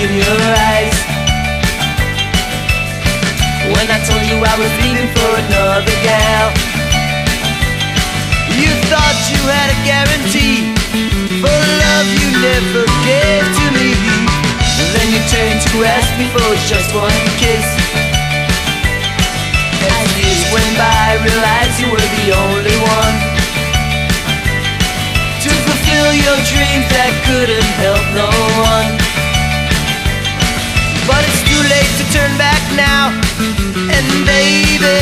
in your eyes. When I told you I was leaving for another gal, you thought you had a guarantee for love you never gave to me. And then you turned to ask me for just one kiss. As years went by, I realized you were the only one to fulfill your dreams and baby,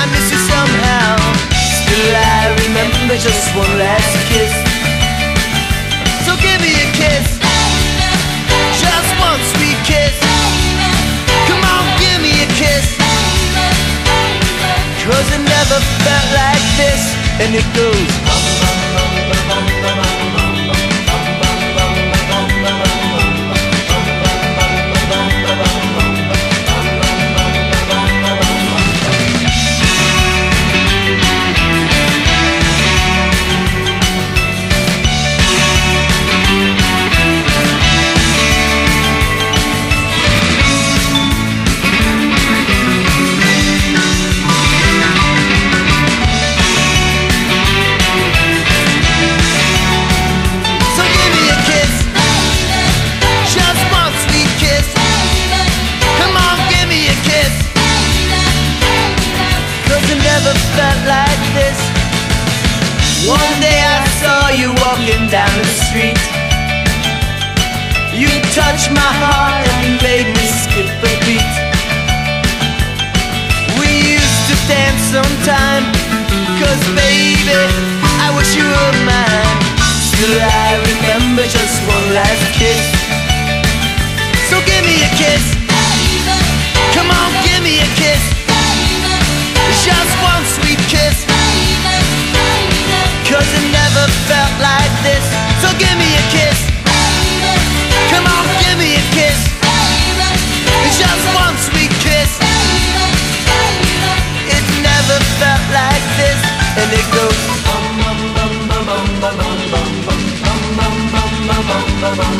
I miss you somehow. Still, I remember just one last kiss. So give me a kiss, just one sweet kiss. Come on, give me a kiss. Cause it never felt like this, and it goes. felt like this. One day I saw you walking down the street. You touched my heart and made me skip a beat. We used to dance sometime Cause baby, I wish you were mine. Still I remember just one last kiss. So give me a kiss.